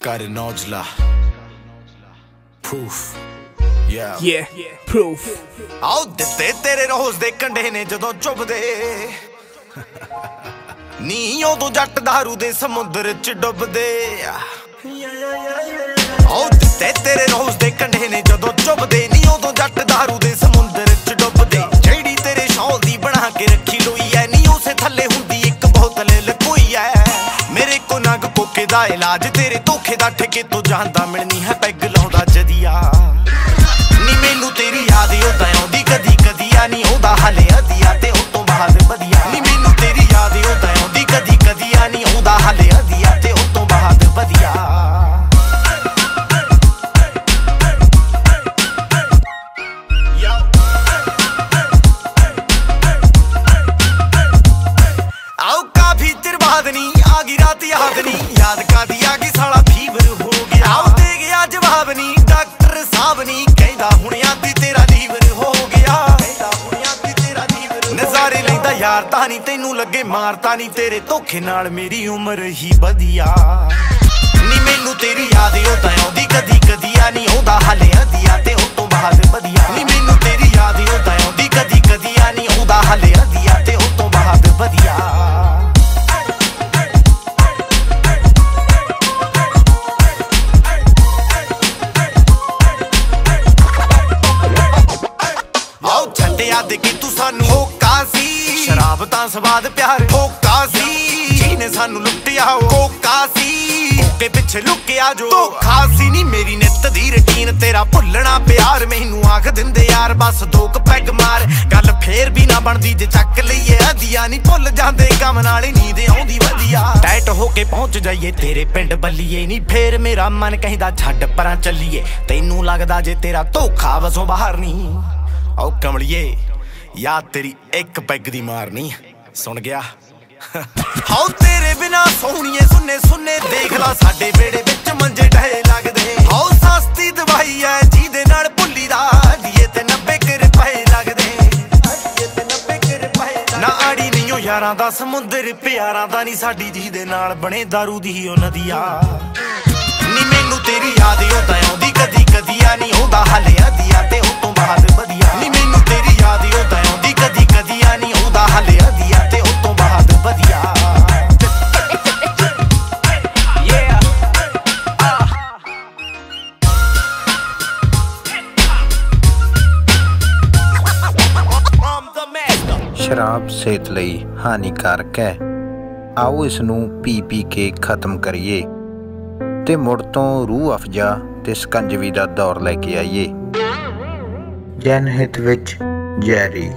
Got an Ojla. Proof. Yeah. Yeah, proof. ਆਉ ਦਿੱਤੇ ਤੇਰੇ ਰੋਜ਼ ਦੇ ਕੰਡੇ ਨੇ ਜਦੋਂ ਚੁੱਭਦੇ ਨੀ ਉਦੋਂ ਜੱਟ ਧਾਰੂ ਦੇ ਸਮੁੰਦਰ ਚ ਡੁੱਬਦੇ ਆਉ ਦਿੱਤੇ ਤੇਰੇ ਰੋਜ਼ ਦੇ ਕੰਡੇ ਨੇ ਜਦੋਂ ਚੁੱਭਦੇ ਨੀ ਉਦੋਂ ਜੱਟ ਧਾਰੂ ਦੇ ਸਮੁੰਦਰ ਚ ਡੁੱਬਦੇ ਜਿਹੜੀ ਤੇਰੇ ਸ਼ੌਲ ਦੀ ਬਣਾ ਕੇ ਰੱਖੀ ਲੋਈ ਐ ਨੀ ਉਸੇ ਥੱਲੇ ਦਾ ਇਲਾਜ, ਤੇਰੇ ਧੋਖੇ ਦਾ ਠੇਕੇ ਤੋਂ ਜਾਂਦਾ ਮਿਲਣੀ ਹੈ ਪੈਗ ਲਾਉਂਦਾ ਜਦੀਆ। ਨੀ ਮੈਨੂੰ ਤੇਰੀ ਯਾਦ ਉਹ ਤਾਂ ਆਉਂਦੀ, ਕਦੀ ਕਦੀ ਆ ਨਹੀਂ ਉਹਦਾ ਹਲੇ ਅਧੀਆ ਤੇ ਉਹ ਤੋਂ ਬਾਅਦ ਵਧੀਆ। ਨੀ ਮੈਨੂੰ ਤੇਰੀ ਯਾਦ ਉਹ ਤਾਂ ਆਉਂਦੀ, ਕਦੀ ਕਦੀ ਆ ਨਹੀਂ ਉਹਦਾ ਹਲੇ ਅਧੀਆ ਤੇ ਉਹ ਤੋਂ ਬਾਅਦ ਵਧੀਆ। ਆਓ ਕਾਫੀ ਚਿਰ ਬਾਅਦ ਨਹੀਂ ਗਈ ਰਾਤ ਯਾਦ ਨਹੀਂ। ਯਾਦ ਕਾਦੀ ਆ ਗਈ ਸਾਲਾ ਫੀਵਰ ਹੋ ਗਿਆ। ਆਓ ਦੇ ਗਿਆ ਜਵਾਬ ਨਹੀਂ। ਡਾਕਟਰ ਸਾਹਿਬ ਨਹੀਂ ਕਹਿੰਦਾ ਹੁਣ ਆਦੀ ਤੇਰਾ ਲੀਵਰ ਹੋ ਗਿਆ। ਕਹਿੰਦਾ ਹੁਣ ਆਦੀ ਤੇਰਾ ਲੀਵਰ ਨਜ਼ਾਰੇ ਲੈਂਦਾ ਯਾਰ ਤਾਂ ਨਹੀਂ ਤੈਨੂੰ ਲੱਗੇ ਮਾਰਤਾ ਨਹੀਂ। ਤੇਰੇ ਧੋਖੇ ਨਾਲ ਮੇਰੀ ਉਮਰ ਹੀ ਵਧੀਆ। ਨੀ ਮੈਨੂੰ ਤੇਰੀ ਯਾਦ ਉਹ ਤਾਂ ਆਉਂਦੀ ਕਦੀ ਕਦੀ ਆ ਨਹੀਂ ਉਹਦਾ ਹਲੇ ਅਧੀਆ ਤੇ ਸਾਨੂੰ ਹੋਕਾ ਸੀ। ਸ਼ਰਾਬ ਤਾਂ ਸਵਾਦ ਪਿਆਰ, ਹੋਕਾ ਸੀ। ਜਿਹਨੇ ਸਾਨੂੰ ਲੁੱਟਿਆ ਹੋਕਾ ਸੀ। ਹੋਕੇ ਪਿੱਛੇ ਲੁਕਿਆ ਜੋ ਧੋਖਾ ਸੀ। ਨਹੀਂ ਮੇਰੀ ਨਿੱਤ ਦੀ ਰੁਟੀਨ, ਤੇਰਾ ਭੁੱਲਣਾ ਪਿਆਰ। ਮੈਨੂੰ ਆਖ ਦਿੰਦੇ ਯਾਰ, ਬਸ ਦੋ ਪੈਗ ਮਾਰ। ਗੱਲ ਫੇਰ ਵੀ ਨਾ ਬਣਦੀ, ਜੇ ਚੱਕ ਲਈਏ ਅਧੀਆ ਨਹੀਂ ਭੁੱਲ ਜਾਂਦੇ ਕੰਮ ਨਾਲ ਹੀ ਨੀਂਦ ਆਉਂਦੀ ਵਧੀਆ। ਟਾਈਟ ਹੋ ਕੇ ਪਹੁੰਚ ਜਾਈਏ, ਤੇਰੇ ਪਿੰਡ ਬੱਲੀਏ। ਨਹੀਂ ਫੇਰ ਮੇਰਾ ਮਨ ਕਹਿੰਦਾ, ਛੱਡ ਪਰਾਂ ਚੱਲੀਏ। ਤੈਨੂੰ ਲੱਗਦਾ ਜੇ ਤੇਰਾ ਧੋਖਾ ਵਸੋਂ ਬਾਹਰ ਨਹੀਂ ਆਓ ਕਮਲਿਏ। ਯਾਦ ਤੇਰੀ ਇੱਕ ਪੈਗ ਦੀ ਮਾਰਨੀ ਸੁਣ ਗਿਆ। ਹਾਉ ਤੇਰੇ ਬਿਨਾ ਸੋਹਣੀਏ ਸੁੰਨੇ ਸੁੰਨੇ ਦੇਖ ਲਾ ਸਾਡੇ ਵੇੜੇ ਵਿੱਚ ਮੰਜੇ ਢਏ ਲੱਗਦੇ। ਹਾਉ ਸਸਤੀ ਦਵਾਈ ਐ ਜਿਹਦੇ ਨਾਲ ਭੁੱਲੀ ਦਾ ਦੀਏ ਤੇ 90 ਕੁ ਰੁਪਏ ਲੱਗਦੇ। ਨਾ ਆੜੀ ਨਹੀਂ ਯਾਰਾਂ ਦਾ, ਸਮੁੰਦਰ ਪਿਆਰਾਂ ਦਾ ਨਹੀਂ ਸਾਡੀ ਜਿਹਦੇ ਨਾਲ ਬਣੇ दारू ਦੀ ਉਹ ਨਦੀਆ ਨੀ ਮੈਨੂੰ ਤੇਰੀ ਯਾਦ ਉਹ ਤਾਂ ਆਉਂਦੀ ਕਦੀ ਕਦੀ ਸ਼ਰਾਬ ਸਿਹਤ ਲਈ ਹਾਨੀਕਾਰਕ ਹੈ। ਆਓ ਇਸ ਨੂੰ ਪੀ ਪੀ ਕੇ ਖਤਮ ਕਰੀਏ ਤੇ ਮੁੜ ਤੋਂ ਰੂਹ ਅਫਜਾ ਤੇ ਸਕੰਜਵੀ ਦਾ ਦੌਰ ਲੈ ਕੇ ਆਈਏ। ਜਨ ਹਿਤ ਵਿੱਚ ਜੈਰੀ